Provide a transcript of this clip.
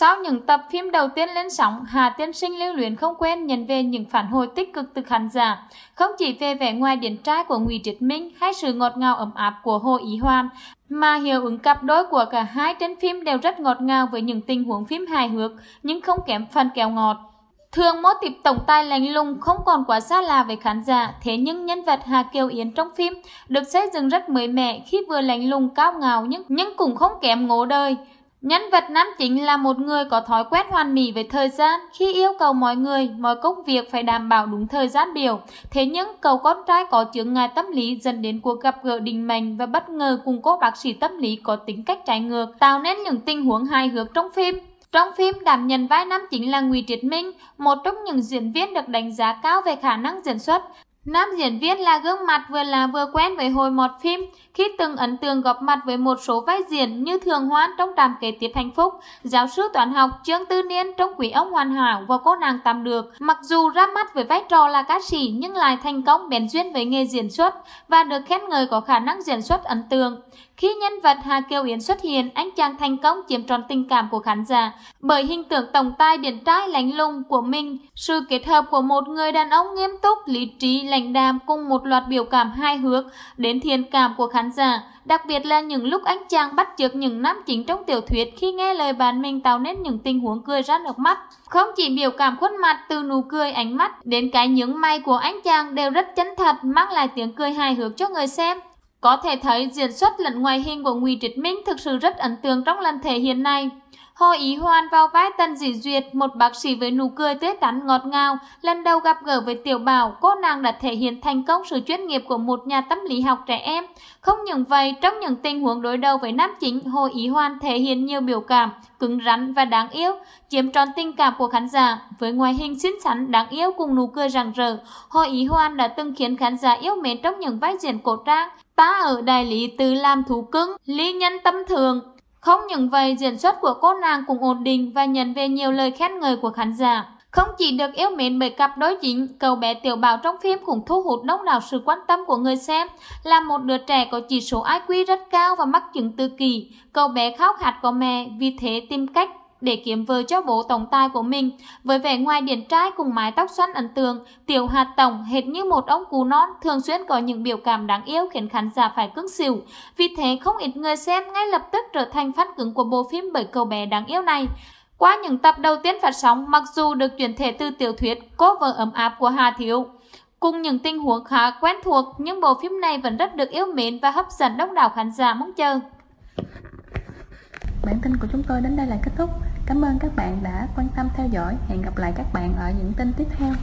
Sau những tập phim đầu tiên lên sóng, Hà Tiên Sinh lưu luyến không quên nhận về những phản hồi tích cực từ khán giả, không chỉ về vẻ ngoài điển trai của Ngụy Triết Minh hay sự ngọt ngào ấm áp của Hồ Ý Hoan, mà hiệu ứng cặp đôi của cả hai trên phim đều rất ngọt ngào với những tình huống phim hài hước nhưng không kém phần kẹo ngọt. Thường mô típ tổng tài lạnh lùng không còn quá xa lạ với khán giả, thế nhưng nhân vật Hà Kiều Yến trong phim được xây dựng rất mới mẻ khi vừa lạnh lùng cao ngạo nhưng nhưng cũng không kém ngố đời. Nhân vật nam chính là một người có thói quét hoàn mỹ về thời gian khi yêu cầu mọi người, mọi công việc phải đảm bảo đúng thời gian biểu. Thế nhưng cậu con trai có chướng ngại tâm lý dẫn đến cuộc gặp gỡ đình mệnh và bất ngờ cùng cô bác sĩ tâm lý có tính cách trái ngược, tạo nên những tình huống hài hước trong phim. Trong phim đảm nhận vai nam chính là Ngụy Triết Minh, một trong những diễn viên được đánh giá cao về khả năng diễn xuất. Nam diễn viên là gương mặt vừa là vừa quen với hồi một phim khi từng ấn tượng gặp mặt với một số vai diễn như Thường Hoan trong Trạm kế tiếp hạnh phúc, giáo sư toán học Trương Tư Niên trong Quý ông hoàn hảo và cô nàng tạm được. Mặc dù ra mắt với vai trò là ca sĩ nhưng lại thành công bén duyên với nghề diễn xuất và được khen ngợi có khả năng diễn xuất ấn tượng. Khi nhân vật Hà Kiều Yến xuất hiện, anh chàng thành công chiếm trọn tình cảm của khán giả bởi hình tượng tổng tài điển trai lạnh lùng của mình, sự kết hợp của một người đàn ông nghiêm túc, lý trí, lãnh đạm cùng một loạt biểu cảm hai hước đến thiện cảm của khán giả, đặc biệt là những lúc anh chàng bắt chước những nam chính trong tiểu thuyết khi nghe lời bạn mình tạo nên những tình huống cười ra nước mắt. Không chỉ biểu cảm khuôn mặt từ nụ cười ánh mắt đến cái nhướng mày của anh chàng đều rất chân thật mang lại tiếng cười hài hước cho người xem. Có thể thấy diễn xuất lẫn ngoại hình của Ngụy Trịch Minh thực sự rất ấn tượng trong lần thể hiện này. Hồ Ý Hoan vào vai Tân Dĩ Duyệt, một bác sĩ với nụ cười tươi tắn ngọt ngào, lần đầu gặp gỡ với Tiểu Bảo, cô nàng đã thể hiện thành công sự chuyên nghiệp của một nhà tâm lý học trẻ em. Không những vậy, trong những tình huống đối đầu với nam chính, Hồ Ý Hoan thể hiện nhiều biểu cảm, cứng rắn và đáng yêu, chiếm trọn tình cảm của khán giả. Với ngoại hình xinh xắn, đáng yêu cùng nụ cười rạng rỡ, Hồ Ý Hoan đã từng khiến khán giả yêu mến trong những vai diễn cổ trang. Ta ở đại lý từ làm thú cưng, lý nhân tâm thường, không những vậy, diễn xuất của cô nàng cũng ổn định và nhận về nhiều lời khen ngợi của khán giả. Không chỉ được yêu mến bởi cặp đối chính, cậu bé Tiểu Bảo trong phim cũng thu hút đông đảo sự quan tâm của người xem. Là một đứa trẻ có chỉ số IQ rất cao và mắc chứng tự kỷ, cậu bé khao khát có mẹ, vì thế tìm cách để kiếm vợ cho bố tổng tài của mình. Với vẻ ngoài điển trai cùng mái tóc xoăn ấn tượng, tiểu hạt tổng hệt như một ông cú non thường xuyên có những biểu cảm đáng yêu khiến khán giả phải cứng xỉu. Vì thế không ít người xem ngay lập tức trở thành fan cứng của bộ phim bởi cậu bé đáng yêu này. Qua những tập đầu tiên phát sóng, mặc dù được chuyển thể từ tiểu thuyết Cô vợ ấm áp của Hà Thiếu, Cùng những tình huống khá quen thuộc, nhưng bộ phim này vẫn rất được yêu mến và hấp dẫn đông đảo khán giả mong chờ. Bản tin của chúng tôi đến đây là kết thúc. Cảm ơn các bạn đã quan tâm theo dõi. Hẹn gặp lại các bạn ở những tin tiếp theo.